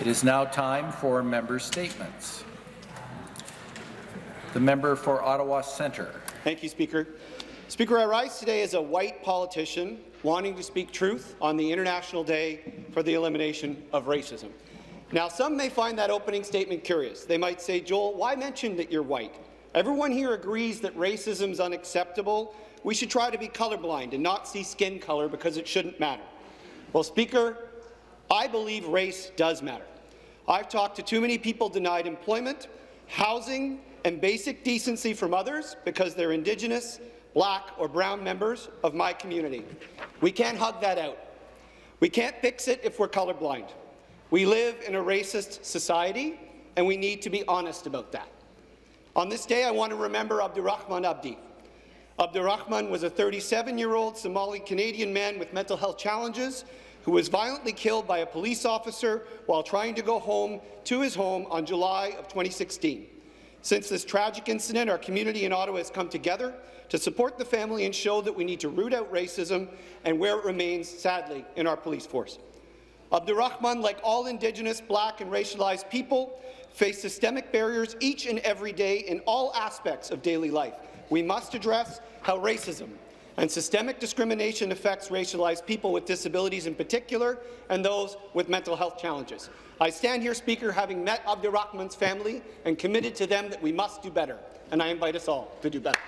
It is now time for member statements. The member for Ottawa Centre. Thank you, Speaker. Speaker, I rise today as a white politician wanting to speak truth on the International Day for the Elimination of Racism. Now, some may find that opening statement curious. They might say, Joel, why mention that you're white? Everyone here agrees that racism is unacceptable. We should try to be colorblind and not see skin color because it shouldn't matter. Well, Speaker, I believe race does matter. I've talked to too many people denied employment, housing, and basic decency from others because they're Indigenous, black, or brown members of my community. We can't hug that out. We can't fix it if we're colorblind. We live in a racist society, and we need to be honest about that. On this day, I want to remember Abdirahman Abdi. Abdirahman was a 37-year-old Somali-Canadian man with mental health challenges who was violently killed by a police officer while trying to go home to his home on July of 2016. Since this tragic incident, our community in Ottawa has come together to support the family and show that we need to root out racism and where it remains, sadly, in our police force. Abdirahman, like all Indigenous, Black and racialized people, face systemic barriers each and every day in all aspects of daily life. We must address how racism and systemic discrimination affects racialized people with disabilities in particular and those with mental health challenges. I stand here, Speaker, having met Abdirahman's family and committed to them that we must do better, and I invite us all to do better.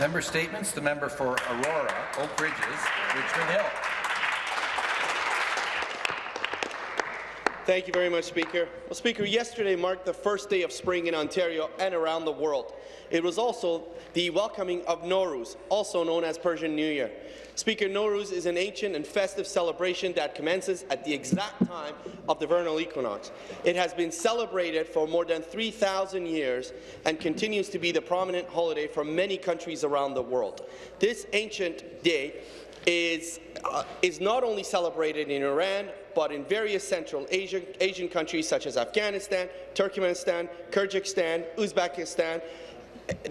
Member statements. The member for Aurora, Oak Ridges, Richmond Hill. Thank you very much, Speaker. Well, Speaker, yesterday marked the first day of spring in Ontario and around the world. It was also the welcoming of Nowruz, also known as Persian New Year. Speaker, Nowruz is an ancient and festive celebration that commences at the exact time of the vernal equinox. It has been celebrated for more than 3,000 years and continues to be the prominent holiday for many countries around the world. This ancient day is, uh, is not only celebrated in Iran, but in various Central Asian, Asian countries such as Afghanistan, Turkmenistan, Kyrgyzstan, Uzbekistan,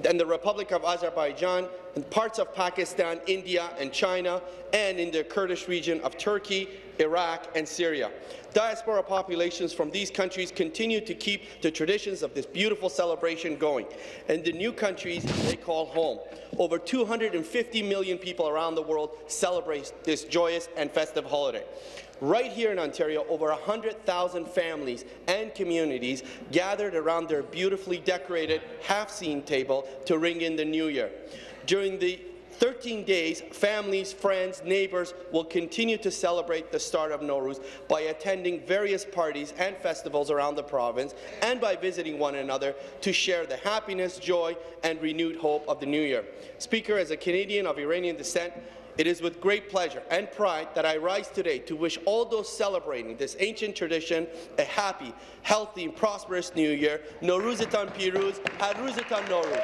and the Republic of Azerbaijan, and parts of Pakistan, India, and China, and in the Kurdish region of Turkey, Iraq, and Syria. Diaspora populations from these countries continue to keep the traditions of this beautiful celebration going, and the new countries they call home. Over 250 million people around the world celebrate this joyous and festive holiday. Right here in Ontario, over 100,000 families and communities gathered around their beautifully decorated haft-seen table to ring in the new year. During the 13 days, families, friends, neighbours will continue to celebrate the start of Nowruz by attending various parties and festivals around the province and by visiting one another to share the happiness, joy and renewed hope of the new year. Speaker, as a Canadian of Iranian descent, it is with great pleasure and pride that I rise today to wish all those celebrating this ancient tradition a happy, healthy, and prosperous New Year. Noruzitan Piruz, Haruzitan Noruz.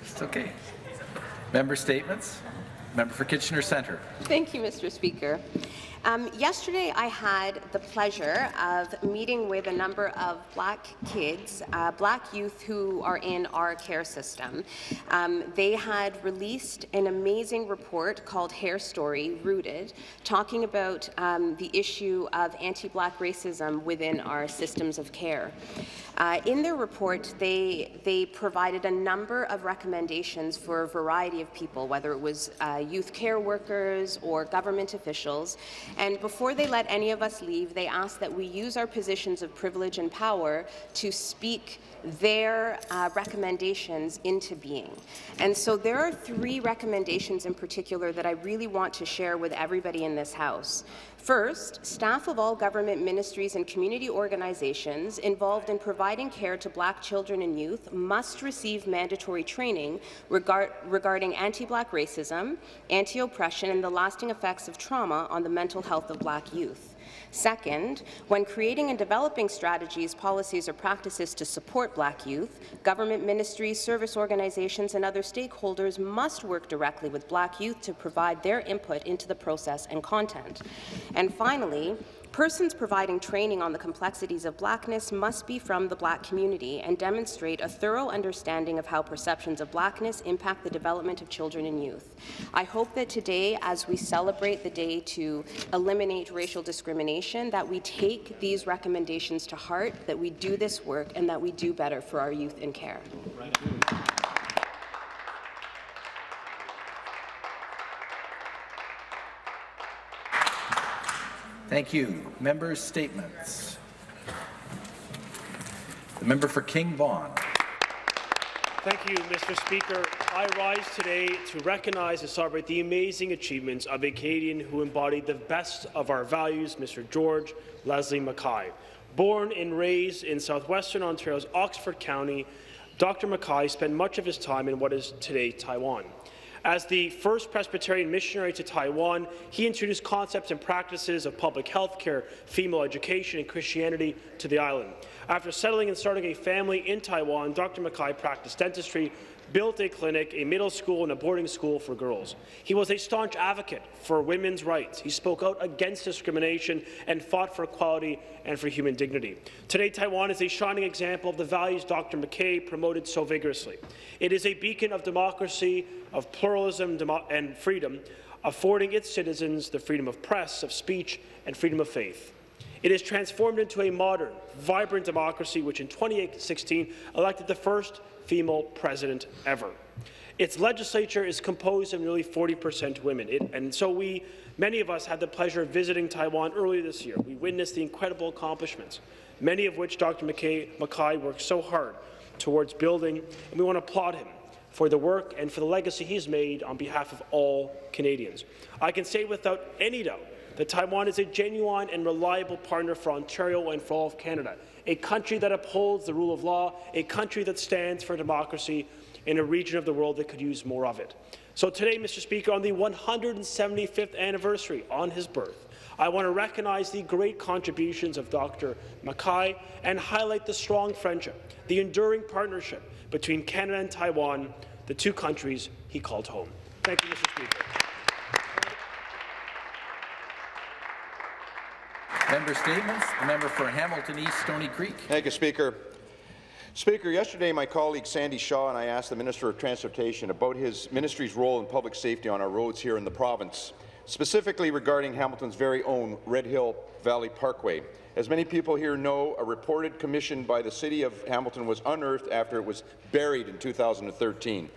It's okay. Member statements. Member for Kitchener Centre. Thank you, Mr. Speaker. Um, yesterday, I had the pleasure of meeting with a number of black kids, uh, black youth who are in our care system. Um, they had released an amazing report called Hair Story Rooted, talking about um, the issue of anti-black racism within our systems of care. Uh, in their report, they, they provided a number of recommendations for a variety of people, whether it was uh, youth care workers or government officials. And before they let any of us leave, they asked that we use our positions of privilege and power to speak their uh, recommendations into being. And so there are three recommendations in particular that I really want to share with everybody in this House. First, staff of all government ministries and community organizations involved in providing care to black children and youth must receive mandatory training regard regarding anti-black racism, anti-oppression, and the lasting effects of trauma on the mental health of black youth. Second, when creating and developing strategies, policies, or practices to support Black youth, government ministries, service organizations, and other stakeholders must work directly with Black youth to provide their input into the process and content. And finally, Persons providing training on the complexities of blackness must be from the black community and demonstrate a thorough understanding of how perceptions of blackness impact the development of children and youth. I hope that today, as we celebrate the day to eliminate racial discrimination, that we take these recommendations to heart, that we do this work, and that we do better for our youth in care. Thank you. Members' statements. The member for King Vaughan. Thank you, Mr. Speaker. I rise today to recognize and celebrate the amazing achievements of a Canadian who embodied the best of our values, Mr. George Leslie Mackay. Born and raised in southwestern Ontario's Oxford County, Dr. Mackay spent much of his time in what is today Taiwan. As the first Presbyterian missionary to Taiwan, he introduced concepts and practices of public health care, female education, and Christianity to the island. After settling and starting a family in Taiwan, Dr. Mackay practiced dentistry, built a clinic, a middle school, and a boarding school for girls. He was a staunch advocate for women's rights. He spoke out against discrimination and fought for equality and for human dignity. Today, Taiwan is a shining example of the values Dr. Mackay promoted so vigorously. It is a beacon of democracy, of pluralism and freedom, affording its citizens the freedom of press, of speech, and freedom of faith. It is transformed into a modern, vibrant democracy which in 2016 elected the first female president ever. Its legislature is composed of nearly 40% women, it, and so we, many of us, had the pleasure of visiting Taiwan earlier this year. We witnessed the incredible accomplishments, many of which Dr. Mackay, Mackay worked so hard towards building, and we want to applaud him for the work and for the legacy he's made on behalf of all Canadians. I can say without any doubt that Taiwan is a genuine and reliable partner for Ontario and for all of Canada, a country that upholds the rule of law, a country that stands for democracy in a region of the world that could use more of it. So today, Mr. Speaker, on the 175th anniversary on his birth, I want to recognize the great contributions of Dr. Mackay and highlight the strong friendship, the enduring partnership between Canada and Taiwan, the two countries he called home. Thank you, Mr. Speaker. Member statements. The member for Hamilton East, Stoney Creek. Thank you, Speaker. Speaker, yesterday my colleague Sandy Shaw and I asked the Minister of Transportation about his ministry's role in public safety on our roads here in the province, specifically regarding Hamilton's very own Red Hill Valley Parkway. As many people here know, a reported commission by the City of Hamilton was unearthed after it was buried in 2013.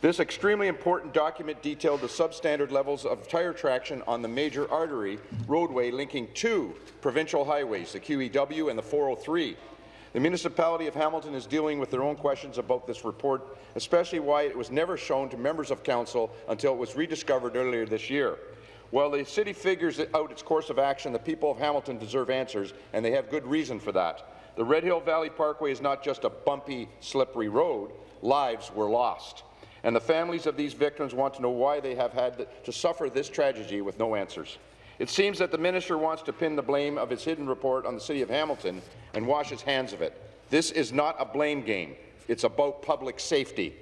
This extremely important document detailed the substandard levels of tire traction on the major artery roadway linking two provincial highways, the QEW and the 403. The municipality of Hamilton is dealing with their own questions about this report, especially why it was never shown to members of council until it was rediscovered earlier this year. While the city figures out its course of action, the people of Hamilton deserve answers, and they have good reason for that. The Red Hill Valley Parkway is not just a bumpy, slippery road. Lives were lost. And the families of these victims want to know why they have had to suffer this tragedy with no answers. It seems that the minister wants to pin the blame of his hidden report on the City of Hamilton and wash his hands of it. This is not a blame game. It's about public safety.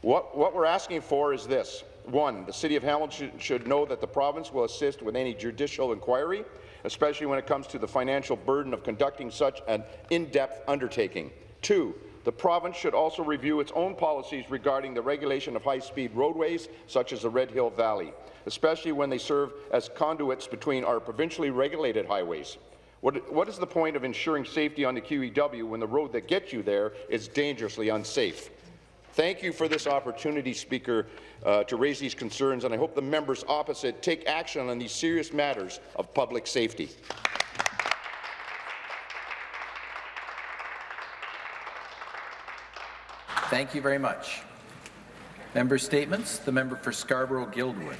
What, what we're asking for is this. One, the City of Hamilton should, should know that the province will assist with any judicial inquiry, especially when it comes to the financial burden of conducting such an in-depth undertaking. Two, the province should also review its own policies regarding the regulation of high-speed roadways, such as the Red Hill Valley, especially when they serve as conduits between our provincially regulated highways. What, what is the point of ensuring safety on the QEW when the road that gets you there is dangerously unsafe? Thank you for this opportunity, Speaker, uh, to raise these concerns, and I hope the members opposite take action on these serious matters of public safety. Thank you very much. Member statements. The member for Scarborough-Guildwood.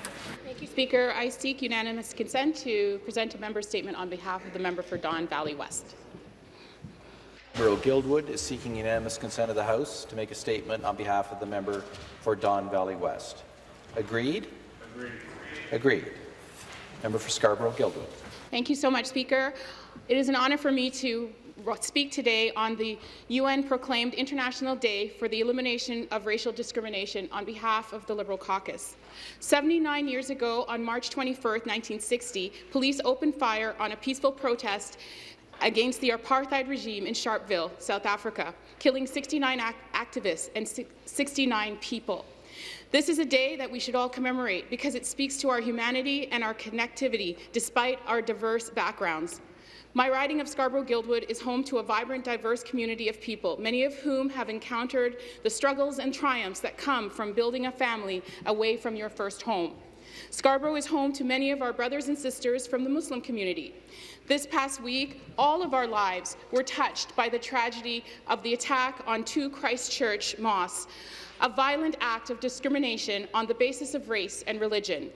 Thank you, Speaker. I seek unanimous consent to present a member statement on behalf of the member for Don Valley West. Scarborough-Guildwood is seeking unanimous consent of the House to make a statement on behalf of the member for Don Valley West. Agreed? Agreed. Agreed. Member for Scarborough-Guildwood. Thank you so much, Speaker. It is an honour for me to speak today on the UN-proclaimed International Day for the Elimination of Racial Discrimination on behalf of the Liberal Caucus. 79 years ago, on March 21, 1960, police opened fire on a peaceful protest against the apartheid regime in Sharpeville, South Africa, killing 69 ac activists and 69 people. This is a day that we should all commemorate because it speaks to our humanity and our connectivity despite our diverse backgrounds. My riding of Scarborough-Guildwood is home to a vibrant, diverse community of people, many of whom have encountered the struggles and triumphs that come from building a family away from your first home. Scarborough is home to many of our brothers and sisters from the Muslim community. This past week, all of our lives were touched by the tragedy of the attack on two Christchurch mosques, a violent act of discrimination on the basis of race and religion.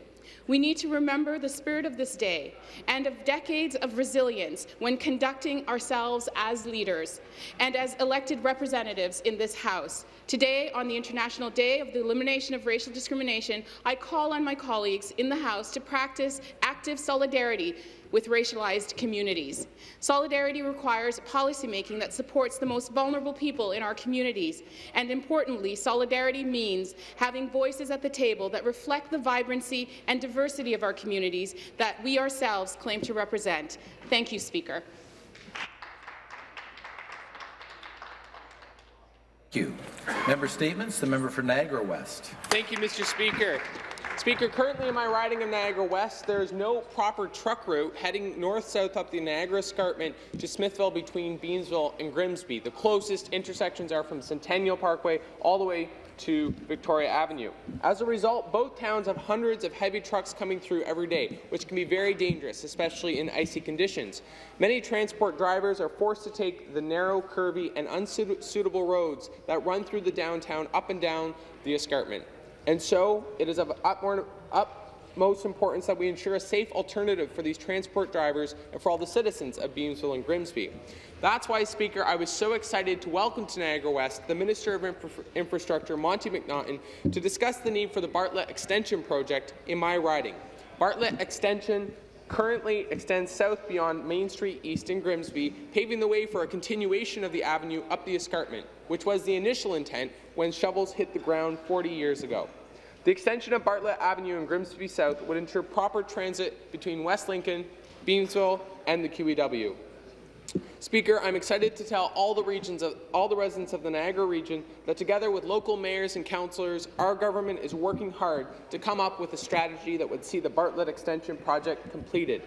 We need to remember the spirit of this day and of decades of resilience when conducting ourselves as leaders and as elected representatives in this House. Today, on the International Day of the Elimination of Racial Discrimination, I call on my colleagues in the House to practice active solidarity with racialized communities. Solidarity requires policymaking that supports the most vulnerable people in our communities. And importantly, solidarity means having voices at the table that reflect the vibrancy and diversity of our communities that we ourselves claim to represent. Thank you, Speaker. Thank you. Member statements. The member for Niagara West. Thank you, Mr. Speaker. Speaker, currently in my riding of Niagara West, there is no proper truck route heading north-south up the Niagara Escarpment to Smithville between Beamsville and Grimsby. The closest intersections are from Centennial Parkway all the way to Victoria Avenue. As a result, both towns have hundreds of heavy trucks coming through every day, which can be very dangerous, especially in icy conditions. Many transport drivers are forced to take the narrow, curvy, and unsuitable roads that run through the downtown up and down the escarpment. And so it is of utmost importance that we ensure a safe alternative for these transport drivers and for all the citizens of Beamsville and Grimsby. That's why, Speaker, I was so excited to welcome to Niagara West the Minister of Infra Infrastructure, Monte McNaughton, to discuss the need for the Bartlett Extension project in my riding. Bartlett Extension currently extends south beyond Main Street East in Grimsby, paving the way for a continuation of the avenue up the escarpment, which was the initial intent when shovels hit the ground 40 years ago. The extension of Bartlett Avenue in Grimsby South would ensure proper transit between West Lincoln, Beamsville, and the QEW. Speaker, I'm excited to tell all the regions of all the residents of the Niagara region that together with local mayors and councillors, our government is working hard to come up with a strategy that would see the Bartlett Extension project completed.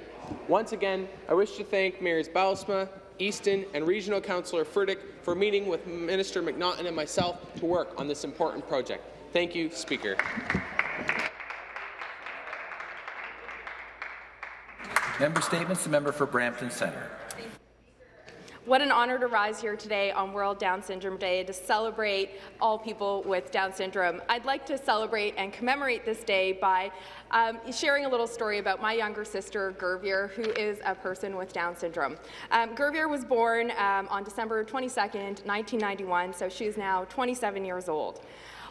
Once again, I wish to thank Mayors Bylsma, Easton, and Regional Councillor Fertich for meeting with Minister McNaughton and myself to work on this important project. Thank you, Speaker. Member statements. The member for Brampton Centre. What an honour to rise here today on World Down Syndrome Day to celebrate all people with Down syndrome. I'd like to celebrate and commemorate this day by um, sharing a little story about my younger sister, Gervier, who is a person with Down syndrome. Um, Gervier was born um, on December 22nd, 1991, so she is now 27 years old.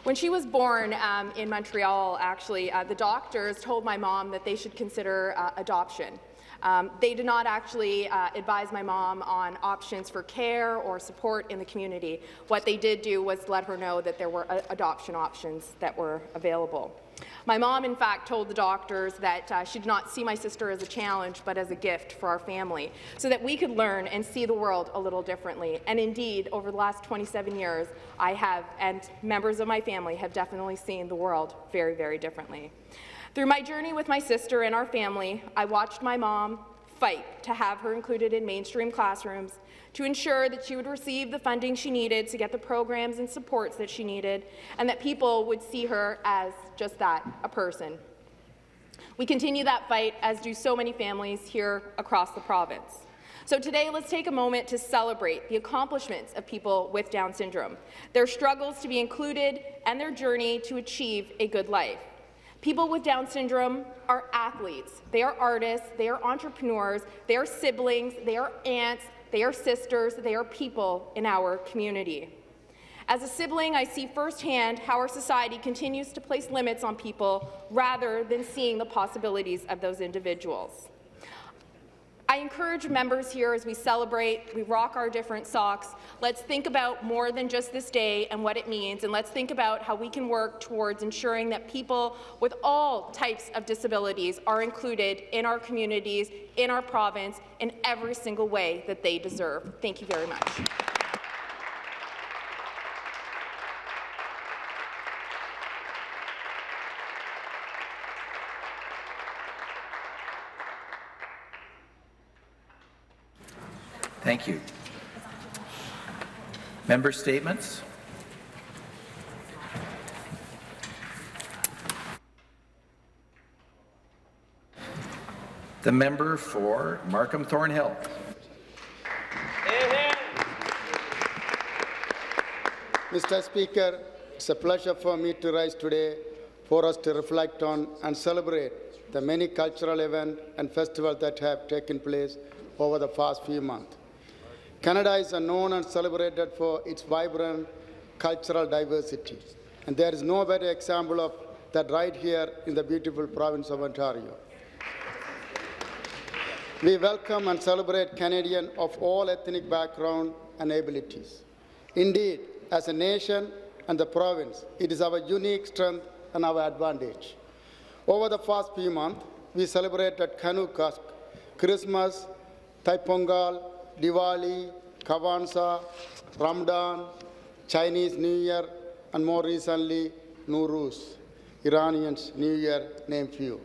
When she was born um, in Montreal, actually, uh, the doctors told my mom that they should consider uh, adoption. Um, they did not actually uh, advise my mom on options for care or support in the community. What they did do was let her know that there were uh, adoption options that were available. My mom, in fact, told the doctors that uh, she did not see my sister as a challenge, but as a gift for our family, so that we could learn and see the world a little differently. And indeed, over the last 27 years, I have, and members of my family have definitely seen the world very, very differently. Through my journey with my sister and our family, I watched my mom fight to have her included in mainstream classrooms, to ensure that she would receive the funding she needed to get the programs and supports that she needed, and that people would see her as just that, a person. We continue that fight, as do so many families here across the province. So today, let's take a moment to celebrate the accomplishments of people with Down syndrome, their struggles to be included, and their journey to achieve a good life. People with Down syndrome are athletes, they are artists, they are entrepreneurs, they are siblings, they are aunts, they are sisters, they are people in our community. As a sibling, I see firsthand how our society continues to place limits on people rather than seeing the possibilities of those individuals. I encourage members here as we celebrate, we rock our different socks. Let's think about more than just this day and what it means, and let's think about how we can work towards ensuring that people with all types of disabilities are included in our communities, in our province, in every single way that they deserve. Thank you very much. Thank you. Member statements. The member for Markham Thornhill. Mr. Speaker, it's a pleasure for me to rise today for us to reflect on and celebrate the many cultural events and festivals that have taken place over the past few months. Canada is known and celebrated for its vibrant cultural diversity, and there is no better example of that right here in the beautiful province of Ontario. We welcome and celebrate Canadians of all ethnic background and abilities. Indeed, as a nation and the province, it is our unique strength and our advantage. Over the past few months, we celebrated Kanukask, Christmas, Thai Pongal, Diwali, Kwanzaa, Ramadan, Chinese New Year, and more recently, Nowruz, Iranians New Year, name few.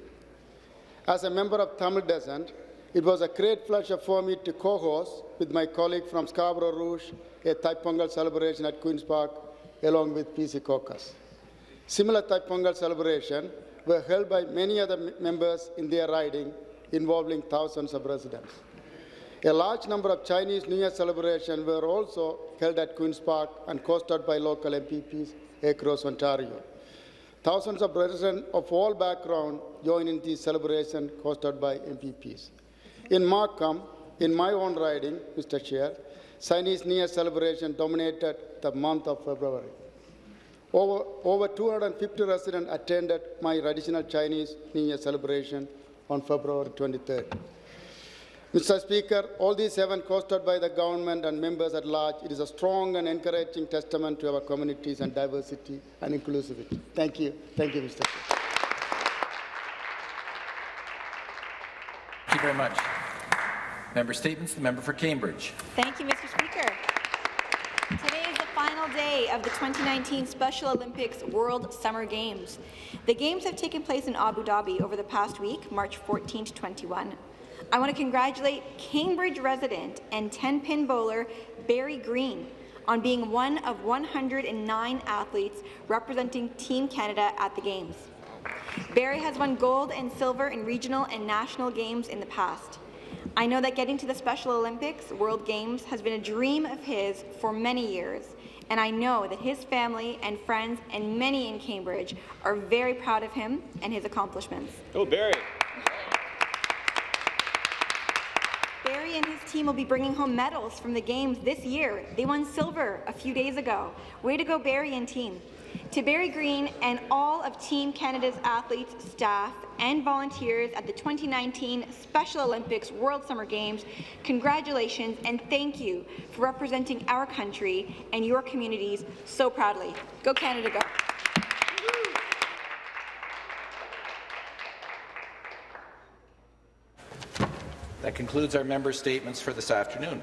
As a member of Tamil descent, it was a great pleasure for me to co-host with my colleague from Scarborough Rouge a Thai Pongal celebration at Queen's Park along with PC Caucus. Similar Thai Pongal celebration were held by many other members in their riding involving thousands of residents. A large number of Chinese New Year celebrations were also held at Queen's Park and hosted by local MPPs across Ontario. Thousands of residents of all backgrounds joined in these celebrations hosted by MPPs. In Markham, in my own riding, Mr. Chair, Chinese New Year celebration dominated the month of February. Over, over 250 residents attended my traditional Chinese New Year celebration on February 23rd. Mr. Speaker, all these events hosted by the government and members at large, it is a strong and encouraging testament to our communities and diversity and inclusivity. Thank you. Thank you, Mr. Speaker. Thank you very much. Member statements. The member for Cambridge. Thank you, Mr. Speaker. Today is the final day of the 2019 Special Olympics World Summer Games. The Games have taken place in Abu Dhabi over the past week, March 14 to 21. I want to congratulate Cambridge resident and 10-pin bowler Barry Green on being one of 109 athletes representing Team Canada at the Games. Barry has won gold and silver in regional and national games in the past. I know that getting to the Special Olympics World Games has been a dream of his for many years, and I know that his family and friends and many in Cambridge are very proud of him and his accomplishments. Oh, Barry. Barry and his team will be bringing home medals from the Games this year. They won silver a few days ago. Way to go, Barry and team. To Barry Green and all of Team Canada's athletes, staff, and volunteers at the 2019 Special Olympics World Summer Games, congratulations and thank you for representing our country and your communities so proudly. Go Canada, go! That concludes our member statements for this afternoon.